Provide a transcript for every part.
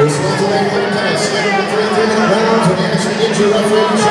This is the way we're going to for three minute action referee.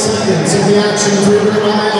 Seconds in the action program.